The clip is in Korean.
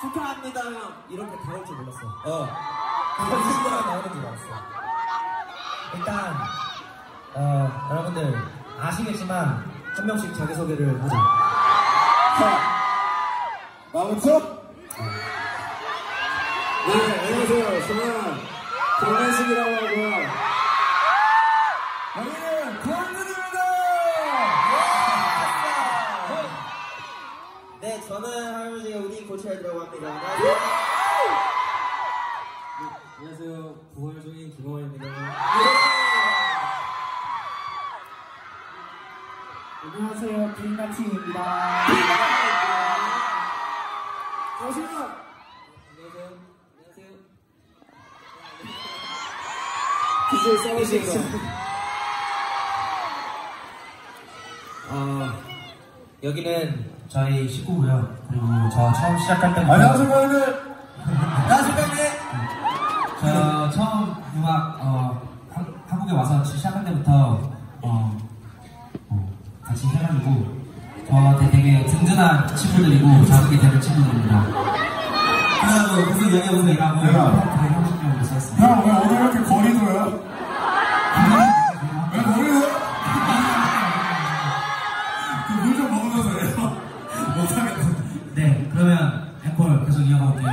축하합니다 형 이렇게 다올 줄 몰랐어 어. 그거 친구랑 나오는 줄 알았어. 일단, 어, 여러분들 아시겠지만, 한 명씩 자기소개를 하자. 나부터? 네, 안녕하세요. 네 저는 할아버지가 우리 고철이라고 합니다. 안녕하세요. 9월 중인 김호원입니다. 안녕하세요. 빅나팅입니다. 오시면! 안녕하세요. 안녕하세요. DJ 싸우시죠. 어, 여기는 저희 식구고요. 그리고 저 처음 시작할 때부터. 안녕하세요, 고현준! 안녕하세요, 저 처음 음악, 어, 한, 한국에 와서 시작할 때부터, 어, 뭐, 같이 해가지고, 저한테 되게 든든한 친구들이고, 자극이 되는 친구들입니다. 무슨 연예부서 일하고, 되게 형식적으로 썼습니다. 형, 그러면 앵콜 계속 이어가볼게요.